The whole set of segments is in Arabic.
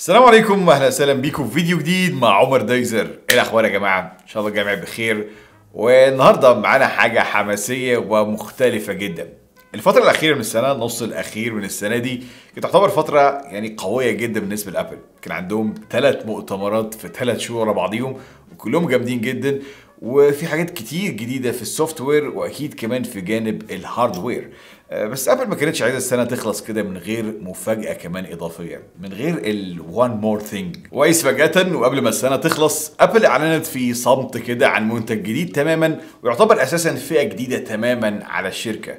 السلام عليكم واهلا وسهلا بيكم في فيديو جديد مع عمر دايزر. إيه الأخبار يا جماعة؟ إن شاء الله الجميع بخير. والنهاردة معانا حاجة حماسية ومختلفة جدا. الفترة الأخيرة من السنة النص الأخير من السنة دي كانت تعتبر فترة يعني قوية جدا بالنسبة لأبل، كان عندهم ثلاث مؤتمرات في ثلاث شهور ورا بعضيهم وكلهم جامدين جدا. وفي حاجات كتير جديدة في ال software وأكيد كمان في جانب ال hardware. آه، بس ابل ما كانتش عايزة السنة تخلص كده من غير مفاجأة كمان إضافية من غير ال one more thing. وguess فجاه وقبل ما السنة تخلص ابل أعلنت في صمت كده عن منتج جديد تماما ويعتبر أساسا فئة جديدة تماما على الشركة.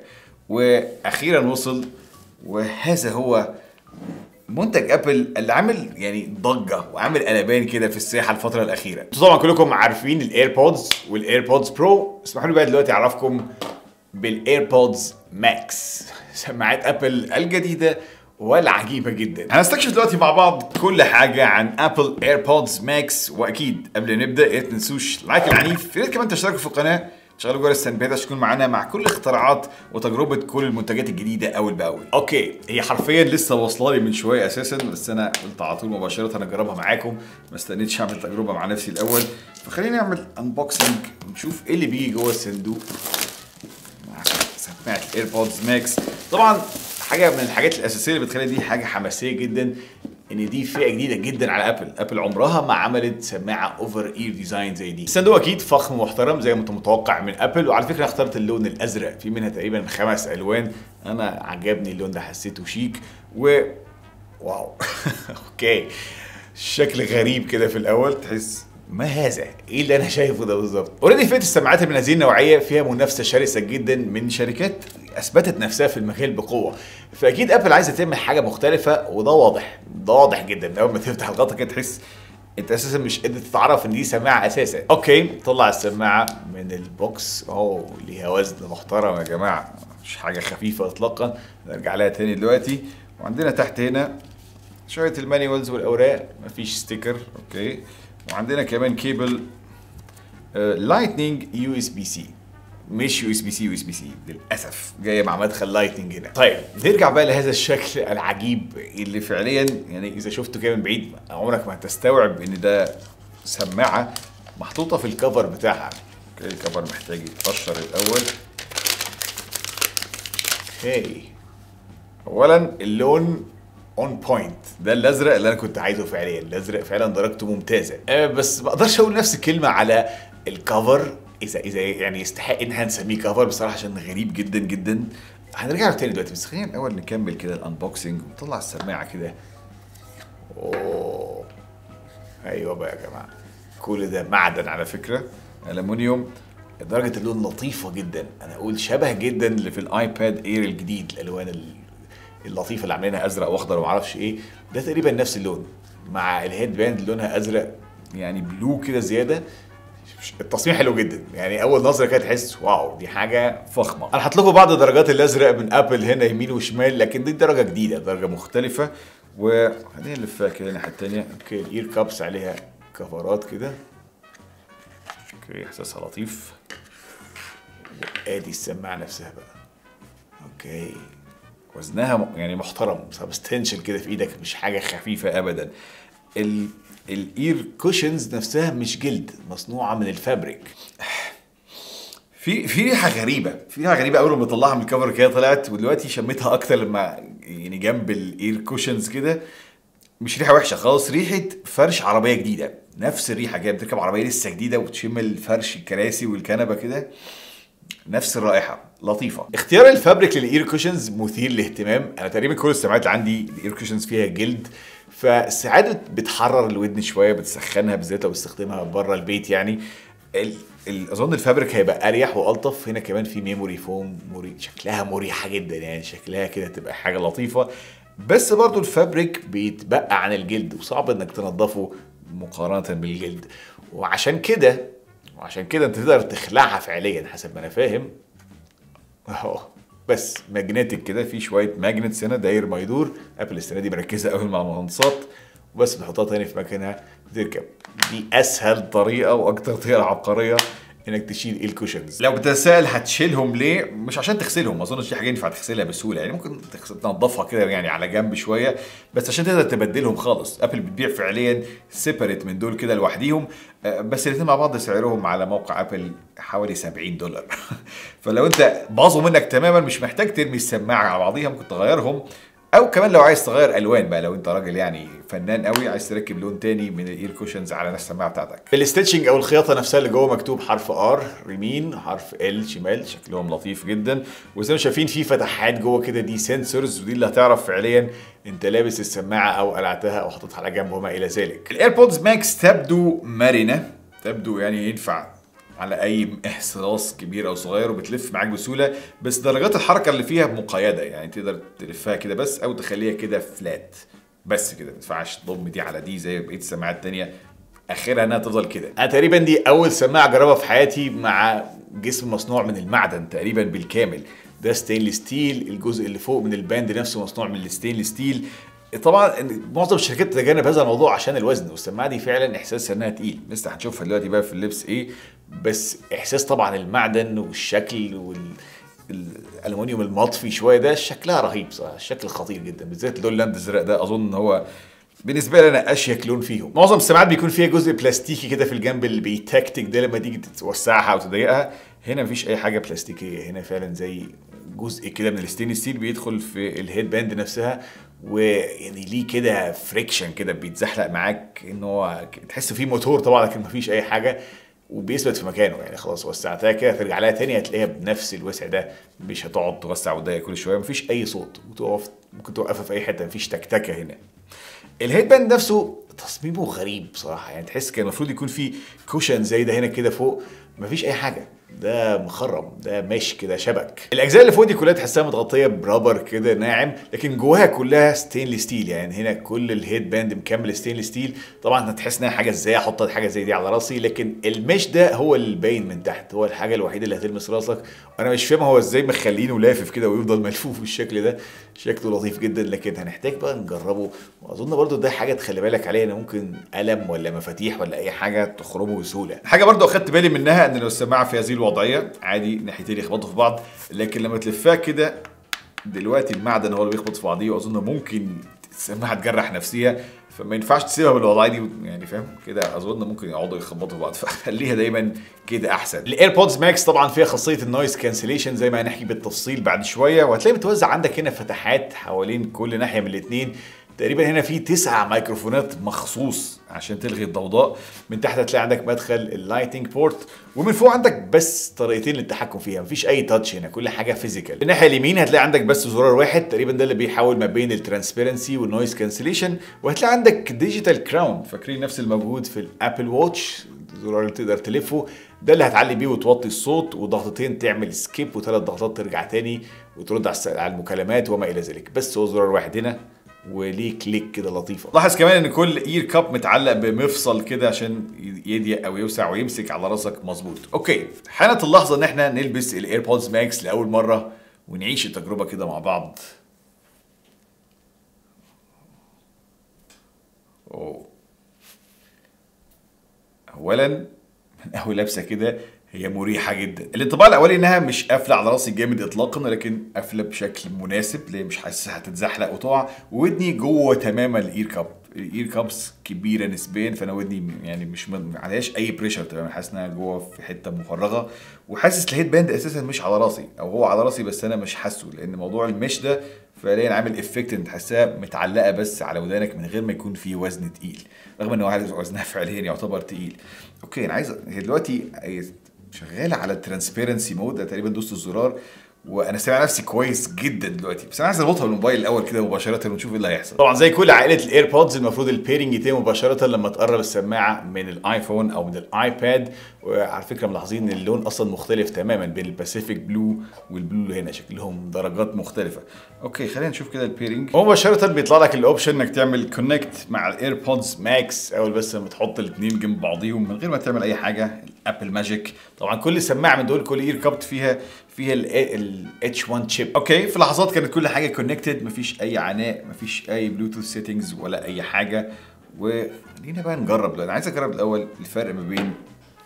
وأخيرا وصل وهذا هو منتج ابل اللي عامل يعني ضجة وعامل قلبان كده في الساحة الفترة الأخيرة. أنتوا طبعا كلكم عارفين ال AirPods وال AirPods Pro اسمحوا لي بقى دلوقتي أعرفكم بال AirPods Max سماعات أبل الجديدة والعجيبة جدا هنستكشف دلوقتي مع بعض كل حاجة عن أبل AirPods Max وأكيد قبل ما نبدأ يا ريت تنسوش like العنيف يا ريت كمان تشتركوا في القناة شغلوا جرس التنبيهات عشان تكونوا معانا مع كل الاختراعات وتجربة كل المنتجات الجديدة أول بأول. okay هي حرفيا لسه واصلة لي من شوية أساسا بس أنا قلت على طول مباشرة أجربها معاكم ما استنيتش أعمل تجربة مع نفسي الأول فخليني أعمل unboxing ونشوف إيه اللي بيجي جوه الصندوق. سماعه ال AirPods Max طبعا حاجة من الحاجات الأساسية اللي بتخلي دي حاجة حماسية جدا إن دي فئة جديدة جدا على ابل ابل عمرها ما عملت سماعة over-ear design زي دي. الصندوق أكيد فخم ومحترم زي ما أنت متوقع من ابل وعلى فكرة اخترت اللون الأزرق. في منها تقريبا خمس ألوان. أنا عجبني اللون ده حسيته شيك و wow. okay. شكل غريب كده في الأول تحس ما هذا؟ إيه اللي أنا شايفه ده بالظبط؟ already فئة السماعات من هذه النوعية فيها منافسة شرسة جدا من شركات أثبتت نفسها في المجال بقوة، فأكيد أبل عايزة تعمل حاجة مختلفة وده واضح، ده واضح جدا. أول ما تفتح الغطا كده تحس أنت أساسا مش قادر تتعرف إن دي سماعة أساسا. okay طلع السماعة من ال box. اهو ليها وزن محترم يا جماعة. مش حاجة خفيفة اطلاقا. نرجع لها تاني دلوقتي. وعندنا تحت هنا شوية ال manuals والأوراق. مفيش sticker. okay. وعندنا كمان كيبل Lightning يو اس بي سي مش يو اس بي سي يو اس بي سي للأسف جاية مع مدخل لايتنينج هنا. طيب نرجع بقى لهذا الشكل العجيب اللي فعليا يعني إذا شفته كده من بعيد عمرك ما هتستوعب إن ده سماعة محطوطة في ال cover بتاعها. ال cover محتاج يتقشر الأول. okay. اولا اللون on point ده الأزرق اللي أنا كنت عايزه فعليا. الأزرق فعلا درجته ممتازة. أه بس ما أقدرش أقول نفس الكلمة على ال cover إذا إذا يعني يستحق إن إحنا نسميه cover بصراحة عشان غريب جدا جدا. هنرجع له تاني دلوقتي بس خلينا الأول نكمل كده ال unboxing ونطلع السماعة كده. أوه. أيوه بقى يا جماعة. كل ده معدن على فكرة. الومنيوم درجة اللون لطيفة جدا. أنا أقول شبه جدا اللي في ال iPad Air الجديد الألوان ال- اللطيفة اللي عاملينها أزرق وأخضر وما أعرفش إيه ده تقريبا نفس اللون. مع ال headband لونها أزرق يعني blue كده زيادة. التصميم حلو جدا. يعني أول نظرة كده تحس wow دي حاجة فخمة. أنا هحط لكم بعض درجات الأزرق من أبل هنا يمين وشمال لكن دي درجة جديدة درجة مختلفة. وخلينا نلفها كده الناحية التانية. okay ال ear cups عليها cover ات كده. okay إحساسها لطيف. ادي السماعة نفسها بقى. okay. وزنها يعني محترم substantial كده في إيدك مش حاجة خفيفة ابدا. ال ال ear cushions نفسها مش جلد مصنوعة من ال fabric. في في ريحة غريبة في ريحة غريبة أول ما طلعها من ال cover كده طلعت ودلوقتي شميتها أكتر لما يعني جنب ال ear cushions كده. مش ريحة وحشة خالص ريحة فرش عربية جديدة. نفس الريحة كده بتركب عربية لسه جديدة وتشم الفرش الكراسي والكنبة كده. نفس الرائحة. لطيفة. اختيار ال fabric لل ear cushions مثير للاهتمام. أنا تقريبا كل السماعات اللي عندي ال ear cushions فيها جلد فساعات بت- بتحرر الودن شوية بتسخنها بالذات لو بستخدمها بره البيت يعني. ال... ال... أظن ال fabric هيبقى أريح وألطف. هنا كمان في memory foam مري... شكلها مريحة جدا يعني شكلها كده تبقى حاجة لطيفة. بس برضو ال fabric بيبقى عن الجلد وصعب إنك تنضفه مقارنة بالجلد. وعشان كده وعشان كده أنت تقدر تخلعها فعليا حسب ما أنا فاهم. أهو. بس magnetic كده في شوية magnets هنا داير ما يدور ابل السنة دي مركزة قوي مع المغناطيسات وبس بتحطها تاني في مكانها. وتركب دي أسهل طريقة وأكتر طريقة عبقرية. إنك تشيل ال cushions. لو بتتساءل هتشيلهم ليه؟ مش عشان تغسلهم ما أظنش دي حاجة ينفع تغسلها بسهولة يعني ممكن تنضفها كده يعني على جنب شوية بس عشان تقدر تبدلهم خالص. ابل بتبيع فعليا separate من دول كده لوحديهم. آه، بس الاثنين مع بعض سعرهم على موقع ابل حوالي 70 دولار. فلو أنت باظوا منك تماما مش محتاج ترمي السماعة على بعضيها ممكن تغيرهم. أو كمان لو عايز تغير ألوان بقى لو أنت راجل يعني فنان قوي عايز تركب لون تاني من ال ear cushions على السماعة بتاعتك. ال stitching أو الخياطة نفسها اللي جوه مكتوب حرف R يمين حرف L شمال شكلهم لطيف جدا. وزي ما شايفين في فتحات جوه كده دي sensors ودي اللي هتعرف فعليا أنت لابس السماعة أو قلعتها أو حاططها على جنب وما إلى ذلك. ال AirPods Max تبدو مرنة تبدو يعني ينفع على أي راس كبير أو صغير وبتلف معاك بسهولة بس درجات الحركة اللي فيها مقيدة يعني تقدر تلفها كده بس أو تخليها كده flat بس كده ما ينفعش تضم دي على دي زي بقية السماعات التانية. آخرها إنها تفضل كده. أنا تقريبا دي أول سماعة أجربها في حياتي مع جسم مصنوع من المعدن تقريبا بالكامل. ده stainless steel الجزء اللي فوق من ال band نفسه مصنوع من ال stainless steel طبعا معظم الشركات تتجنب هذا الموضوع عشان الوزن والسماعة دي فعلا احساسها إنها تقيل. لسه هنشوفها دلوقتي بقى في اللبس إيه؟ بس إحساس طبعا المعدن والشكل وال الالومنيوم المطفي شوية ده شكلها رهيب صراحة الشكل خطير جدا بالذات اللون الأزرق ده أظن إن هو بالنسبة لي أنا أشيك لون فيهم. معظم السماعات بيكون فيها جزء بلاستيكي كده في الجنب اللي بيتكتك ده لما تيجي توسعها أو تضيقها هنا مفيش أي حاجة بلاستيكية هنا فعلا زي جزء كده من ال stainless steel بيدخل في ال headband نفسها ويعني ليه كده friction كده بيتزحلق معاك إن هو تحس فيه موتور طبعا لكن مفيش أي حاجة وبيثبت في مكانه. يعني خلاص وسعتها كده ترجع لها تاني هتلاقيها بنفس الوسع ده مش هتقعد توسع وتضيق كل شوية مفيش أي صوت. وتقف ممكن توقفها في أي حتة مفيش تكتكة هنا. ال headband نفسه تصميمه غريب بصراحة. يعني تحس كان المفروض يكون في cushion زي ده هنا كده فوق مفيش أي حاجة. ده مخرم ده mesh كده شبك. الأجزاء اللي فوق دي كلها تحسها متغطية ب rubber كده ناعم لكن جواها كلها stainless steel يعني. هنا كل ال headband مكمل stainless steel طبعا هتحس إنها حاجة إزاي؟ أحط حاجة زي دي على رأسي. لكن ال mesh ده هو اللي باين من تحت هو الحاجة الوحيدة اللي هتلمس راسك. وأنا مش فاهم هو إزاي مخلينه لافف كده ويفضل ملفوف بالشكل ده. شكله لطيف جدا لكن هنحتاج بقى نجربه. وأظن برضو ده حاجة تخلي بالك عليها إن ممكن قلم ولا مفاتيح ولا أي حاجة تخرمه بسهولة. حاجة برضو أخدت بالي منها إن لو السماعه في هذه الوضعية عادي ناحيتين يخبطوا في بعض لكن لما تلفها كده دلوقتي المعدن هو اللي بيخبط في بعضيه وأظن ممكن السماعه تجرح نفسيها فما ينفعش تسيبها بالوضعية دي يعني فاهم؟ كده أظن ممكن يقعدوا يخبطوا بعض فخليها دايما كده أحسن. الـ AirPods Max طبعا فيها خاصية الـ noise cancellation زي ما هنحكي بالتفصيل بعد شوية وهتلاقي متوزع عندك هنا فتحات حوالين كل ناحية من الاثنين تقريبا هنا في تسع ميكروفونات مخصوص. عشان تلغي الضوضاء. من تحت هتلاقي عندك مدخل الـ Lightning port ومن فوق عندك بس طريقتين للتحكم فيها. مفيش أي touch هنا كل حاجة physical الناحيه اليمين هتلاقي عندك بس زرار واحد تقريبا ده اللي بيحول ما بين الـ transparency والـ noise cancellation وهتلاقي عندك digital crown فاكرين نفس الموجود في الـ Apple Watch الزرار اللي تقدر تلفه. ده اللي هتعلي بيه وتوطي الصوت وضغطتين تعمل skip وثلاث ضغطات ترجع تاني وترد على المكالمات وما إلى ذلك. بس هو زرار واحد هنا. وليه click كده لطيفة. لاحظ كمان إن كل ear cup متعلق بمفصل كده عشان يضيق أو يوسع ويمسك على راسك مظبوط. okay حانت اللحظة إن إحنا نلبس الـ AirPods Max لأول مرة ونعيش التجربة كده مع بعض. اوه اولا من أول لابسه كده هي مريحة جدا. الانطباع الأولي إنها مش قافلة على رأسي جامد اطلاقا ولكن قافلة بشكل مناسب ليه؟ مش حاسسها هتتزحلق وتقع. ودني جوه تماما الـ ear cup الـ ear cups كبيرة نسبيا فأنا ودني يعني مش ما عليهاش أي pressure تماما. حاسس إنها جوه في حتة مفرغة. وحاسس الـ headband أساسا مش على رأسي أو هو على رأسي بس أنا مش حاسه لأن موضوع الـ mesh ده فعليا عامل effect إن تحسها متعلقة بس على ودانك من غير ما يكون في وزن تقيل. رغم إن هو وزنها فعليا يعتبر تقيل. okay أنا عايز دلوقتي شغالة على الـ transparency mode تقريبا دوست الزرار. وأنا سامع نفسي كويس جدا دلوقتي. بس أنا عايز أربطها بالموبايل الأول كده مباشرة ونشوف إيه اللي هيحصل. طبعا زي كل عائلة الـ AirPods المفروض الـ pairing يتم مباشرة لما تقرب السماعة من الـ iPhone أو من الـ iPad وعلى فكرة ملاحظين إن اللون أصلا مختلف تماما بين الـ Pacific Blue والـ blue اللي هنا. شكلهم درجات مختلفة. okay خلينا نشوف كده الـ pairing ومباشره بيطلع لك الـ option إنك تعمل connect مع الـ AirPods Max أول بس لما تحط الاثنين جنب بعضيهم من غير ما تعمل أي حاجة. الـ Apple magic طبعا كل سماعة من دول كل ear cup فيها فيها ال H1 chip okay في لحظات كانت كل حاجة connected مفيش أي عناء مفيش أي Bluetooth settings ولا أي حاجة. وخلينا بقى نجرب أنا عايز أجرب الأول الفرق ما بين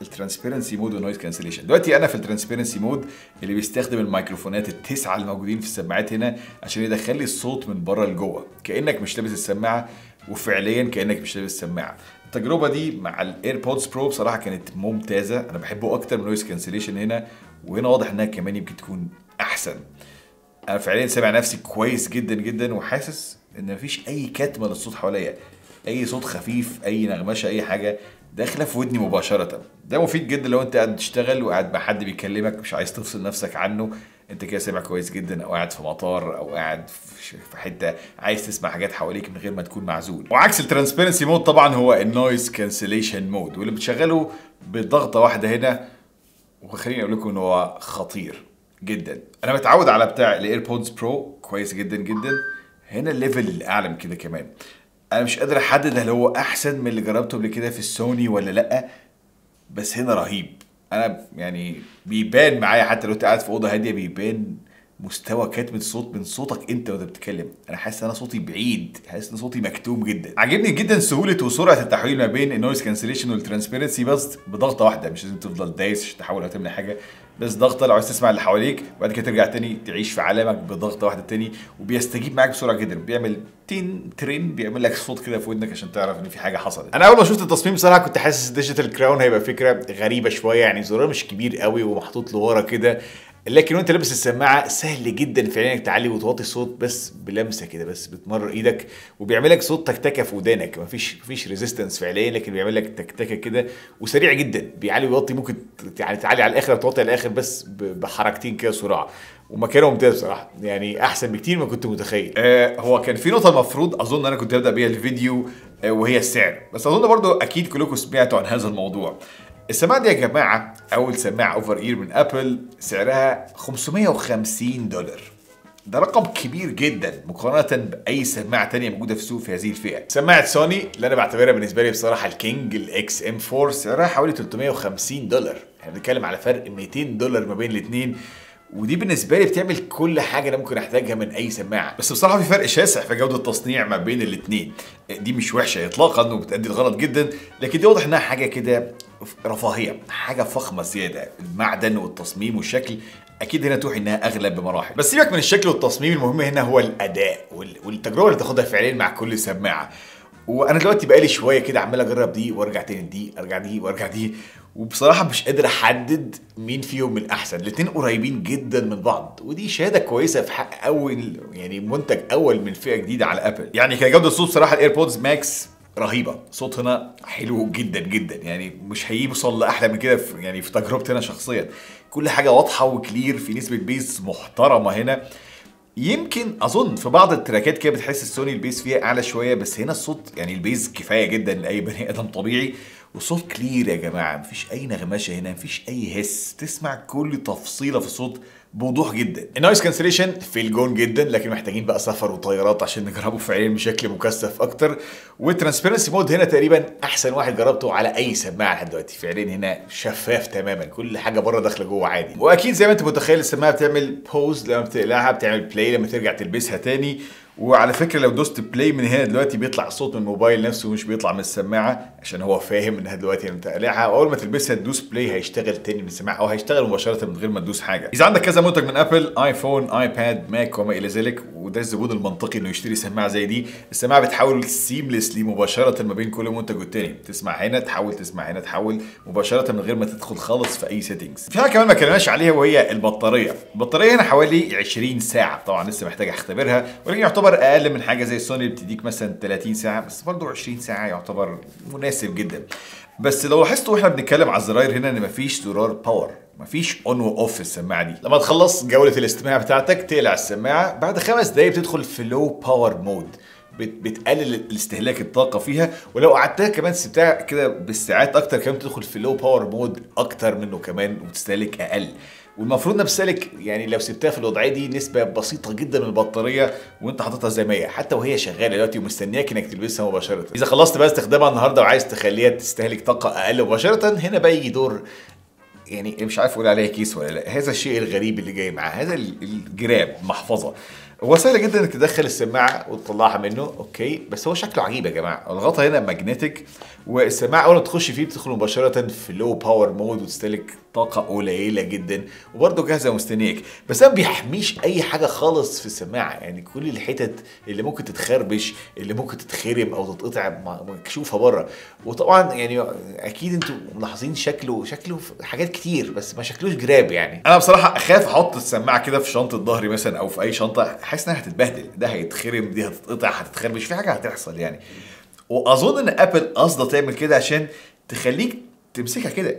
الـ transparency mode والـ noise cancellation دلوقتي أنا في الـ transparency mode اللي بيستخدم الميكروفونات التسعة الموجودين في السماعات هنا عشان يدخل لي الصوت من بره لجوه. كأنك مش لابس السماعة. وفعليا كأنك مش لابس السماعة. التجربة دي مع الـ AirPods Pro بصراحة كانت ممتازة. أنا بحبه أكتر من noise cancellation هنا وهنا واضح إنها كمان يمكن تكون أحسن. أنا فعليا سامع نفسي كويس جدا جدا وحاسس إن مفيش أي كتمه للصوت حواليا. أي صوت خفيف أي نغبشة أي حاجة داخله في ودني مباشرة. ده مفيد جدا لو أنت قاعد تشتغل وقاعد مع حد بيكلمك مش عايز تفصل نفسك عنه. انت كده سامع كويس جدا أو قاعد في مطار أو قاعد في حتة عايز تسمع حاجات حواليك من غير ما تكون معزول. وعكس الـ transparency mode طبعا هو الـ noise cancellation mode واللي بتشغله بضغطة واحدة هنا وخليني أقول لكم إن هو خطير جدا. أنا متعود على بتاع الـ AirPods Pro كويس جدا جدا. هنا الـ level الاعلى من كده كمان. أنا مش قادر أحدد هل هو أحسن من اللي جربته قبل كده في السوني ولا لأ بس هنا رهيب. أنا يعني بيبان معايا حتى لو أنت قاعد في أوضة هادية بيبان مستوى كتم الصوت من صوتك انت وانت بتتكلم. أنا حاسس إن أنا صوتي بعيد. حاسس إن صوتي مكتوم جدا. عاجبني جدا سهولة وسرعة التحويل ما بين الـ noise cancellation والـ transparency بس بضغطة واحدة. مش لازم تفضل دايس عشان تحول أو تعمل حاجة. بس ضغطة لو عايز تسمع اللي حواليك وبعد كده ترجع تاني تعيش في عالمك بضغطة واحدة تاني. وبيستجيب معاك بسرعة جدا. بيعمل تين ترين بيعمل لك صوت كده في ودنك عشان تعرف إن في حاجة حصلت. أنا أول ما شفت التصميم بصراحه كنت حاسس الـ digital crown هيبقى فكرة غريبة شوية. يعني زرار مش كبير قوي ومحطوط لورا كده. لكن وانت لابس السماعة سهل جدا فعلا انك تعلي وتوطي الصوت بس بلمسة كده بس بتمرر إيدك وبيعمل لك صوت تكتكه في ودانك. مفيش مفيش resistance فعليا لكن بيعمل لك تكتكة كده وسريع جدا. بيعلي ويوطي ممكن يعني تعلي على الآخر وتوطي على الآخر بس بحركتين كده سرعة. ومكانه ممتاز بصراحة يعني أحسن بكتير ما كنت متخيل. آه هو كان في نقطة المفروض أظن أنا كنت ابدا بيها الفيديو آه وهي السعر. بس أظن برضو أكيد كلكم سمعتوا عن هذا الموضوع. السماعة دي يا جماعة أول سماعة over-ear من Apple سعرها 550 دولار ده رقم كبير جدا مقارنة بأي سماعة تانية موجودة في السوق في هذه الفئة. سماعة سوني اللي أنا بعتبرها بالنسبة لي بصراحة الـ king الـ XM 4 سعرها حوالي 350 دولار. إحنا بنتكلم على فرق 200 دولار ما بين الاتنين ودي بالنسبة لي بتعمل كل حاجة أنا ممكن أحتاجها من أي سماعة، بس بصراحة في فرق شاسع في جودة التصنيع ما بين الاتنين، دي مش وحشة إطلاقا وبتأدي الغلط جدا، لكن دي واضح إنها حاجة كده رفاهية، حاجة فخمة زيادة، المعدن والتصميم والشكل أكيد هنا توحي إنها أغلى بمراحل. بس سيبك من الشكل والتصميم المهم هنا هو الأداء وال- والتجربة اللي تاخدها فعليا مع كل سماعة. وأنا دلوقتي بقالي شوية كده عمال أجرب دي وأرجع تاني دي أرجع دي وأرجع دي. وبصراحة مش قادر أحدد مين فيهم الأحسن. الاتنين قريبين جدا من بعض ودي شهادة كويسة في حق أول يعني منتج أول من فئة جديدة على Apple يعني كجوده الصوت بصراحة الـ AirPods Max رهيبة. صوت هنا حلو جدا جدا. يعني مش هيوصل لأحلى من كده يعني في تجربتي أنا شخصيا. كل حاجة واضحة و clear في نسبة bass محترمة هنا. يمكن أظن في بعض التراكات كده بتحس الـ Sony الـ bass فيها أعلى شوية بس هنا الصوت يعني الـ bass كفاية جدا لأي بني آدم طبيعي. والصوت clear يا جماعة مفيش أي نغمشه هنا مفيش أي hiss. تسمع كل تفصيلة في الصوت بوضوح جدا. ال noise cancellation في الجون جدا لكن محتاجين بقى سفر وطيارات عشان نجربه فعليا بشكل مكثف أكتر. وال transparency mode هنا تقريبا أحسن واحد جربته على أي سماعة لحد دلوقتي. فعليا هنا شفاف تماما كل حاجة بره داخلة جوه عادي. وأكيد زي ما أنت متخيل السماعة بتعمل pause لما بتقلعها بتعمل play لما ترجع تلبسها تاني. وعلى فكرة لو دوست play من هنا دلوقتي بيطلع الصوت من الموبايل نفسه مش بيطلع من السماعة عشان هو فاهم إنها دلوقتي انت قلعها واول ما تلبسها تدوس play هيشتغل تاني من السماعة أو هيشتغل مباشرة من غير ما تدوس حاجة. إذا عندك كذا منتج من ابل ايفون ايباد ماك وما إلى ذلك وده الزبون المنطقي إنه يشتري سماعة زي دي السماعة بتحول seamlessly مباشرة ما بين كل منتج والتاني. تسمع هنا تحول تسمع هنا تحول مباشرة من غير ما تدخل خالص في أي settings في حاجة كمان ما كلمناش عليها وهي البطارية. البطارية هنا حوالي 20 ساعة. طبعا لسه محتاج أختبرها ولكن يعتبر أقل من حاجة زي اللي بتديك مثلا 30 ساعة بس برضه 20 ساعة يعتبر مناسب جدا. بس لو لاحظتوا وإحنا بنتكلم على الزراير هنا إن مفيش زرار power مفيش on و off السماعة دي. لما تخلص جولة الاستماع بتاعتك تقلع السماعة بعد خمس دقايق بتدخل في low power mode بت- بتقلل الاستهلاك الطاقة فيها. ولو قعدتها كمان سبتها كده بالساعات أكتر كمان تدخل في low power mode أكتر منه كمان وتستهلك أقل. والمفروض بتستهلك يعني لو سبتها في الوضعية دي نسبة بسيطة جدا من البطارية وأنت حاططها زي ما هي حتى وهي شغالة دلوقتي ومستنياك إنك تلبسها مباشرة. إذا خلصت بقى استخدامها النهارده وعايز تخليها تستهلك طاقة أقل مباشرة هنا بقى دور يعني مش عارف أقول عليها case ولا لأ هذا الشيء الغريب اللي جاي معاه هذا ال- الجراب محفظة. هو سهل جدا إنك تدخل السماعة وتطلعها منه أوكي بس هو شكله عجيب يا جماعة. الغطا هنا magnetic والسماعة أول ما تخش فيه بتدخل مباشرة في low power mode وتستهلك طاقة قليلة جدا وبرده جاهزة ومستنياك بس ما بيحميش أي حاجة خالص في السماعة. يعني كل الحتت اللي ممكن تتخربش اللي ممكن تتخرم أو تتقطع م- مكشوفه بره. وطبعا يعني أكيد أنتوا ملاحظين شكله شكله حاجات كتير بس ما شكلوش جراب يعني. أنا بصراحة أخاف أحط السماعة كده في شنطة ظهري مثلا أو في أي شنطة حاسس إنها هتتبهدل. ده هيتخرم دي هتتقطع هتتخربش في حاجة هتحصل يعني. وأظن إن أبل قصده تعمل كده عشان تخليك تمسكها كده.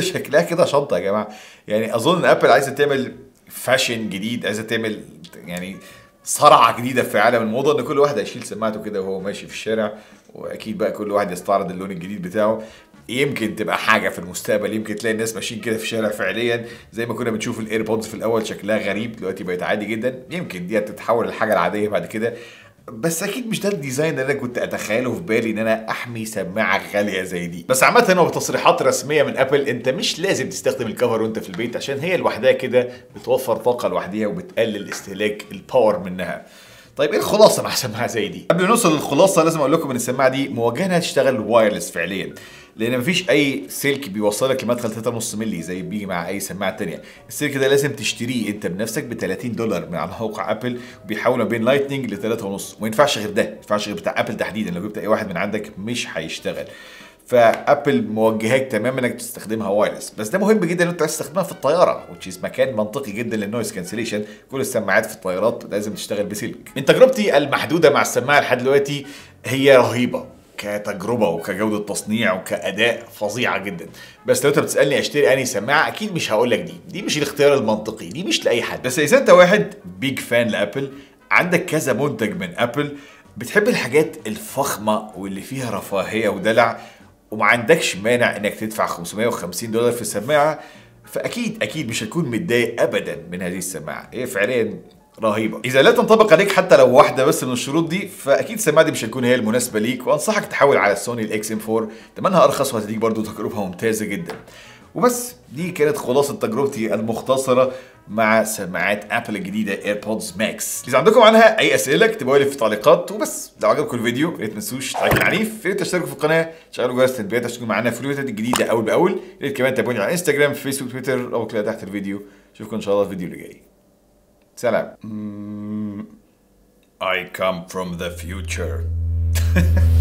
شكلها كده شنطة يا جماعة. يعني أظن أبل عايزة تعمل fashion جديد عايزة تعمل يعني صرعة جديدة في عالم الموضة إن كل واحد هيشيل سماعته كده وهو ماشي في الشارع. وأكيد بقى كل واحد يستعرض اللون الجديد بتاعه. يمكن تبقى حاجة في المستقبل. يمكن تلاقي الناس ماشيين كده في الشارع فعليا. زي ما كنا بنشوف الايربودز في الأول شكلها غريب دلوقتي بقت عادي جدا. يمكن دي هتتحول للحاجة العادية بعد كده. بس أكيد مش ده ال design اللي أنا كنت أتخيله في بالي إن أنا أحمي سماعة غالية زي دي. بس عامة وبتصريحات رسمية من أبل أنت مش لازم تستخدم ال cover وأنت في البيت عشان هي لوحدها كده بتوفر طاقة لوحديها وبتقلل استهلاك ال power منها. طيب إيه الخلاصة مع سماعة زي دي؟ قبل ما نوصل للخلاصة لازم أقول لكم إن السماعة دي موجهه إنها تشتغل wireless فعليا. لأن مفيش اي سلك بيوصلك لمدخل 3.5 مللي زي بيجي مع اي سماعة تانية. السلك ده لازم تشتريه انت بنفسك ب 30 دولار من على موقع ابل وبيحول ما بين Lightning ل 3.5 وما ينفعش غير ده ما ينفعش غير بتاع ابل تحديدا. لو جبت اي واحد من عندك مش هيشتغل. فابل موجهاك تماما انك تستخدمها wireless بس ده مهم جدا ان انت عايز تستخدمها في الطيارة is مكان منطقي جدا لل noise cancellation كل السماعات في الطيارات لازم تشتغل بسلك. من تجربتي المحدودة مع السماعة لحد دلوقتي هي رهيبة. كتجربة وكجودة تصنيع وكأداء فظيعة جدا. بس لو انت بتسألني أشتري أنهي سماعة أكيد مش هقول لك دي. دي مش الاختيار المنطقي دي مش لأي حد. بس إذا أنت واحد big fan لأبل عندك كذا منتج من أبل بتحب الحاجات الفخمة واللي فيها رفاهية ودلع وما عندكش مانع إنك تدفع 550 دولار في السماعه فأكيد أكيد مش هتكون متضايق ابدا من هذه السماعة. هي فعليا رهيبة. إذا لا تنطبق عليك حتى لو واحدة بس من الشروط دي فأكيد السماعه دي مش هتكون هي المناسبة ليك وأنصحك تحول على السوني ال XM 4 ثمنها أرخص وهتديك برضو تجربة ممتازة جدا. وبس دي كانت خلاصة تجربتي المختصرة مع سماعات ابل الجديدة ايربودز ماكس إذا عندكم عنها أي أسئلة اكتبوها لي في التعليقات وبس لو عجبكم الفيديو يا ريت ما تنسوش like العنيف يا ريت تشتركوا في القناة تشغلوا جرس التنبيهات عشان تكونوا معانا في الفيديوهات الجديدة أول بأول. يا ريت كمان تابعوني على انستجرام فيسبوك تويتر أو تحت الفيديو. اشوفكم إن شاء الله في الفيديو اللي جاي. Seleb. Mm, I come from the future.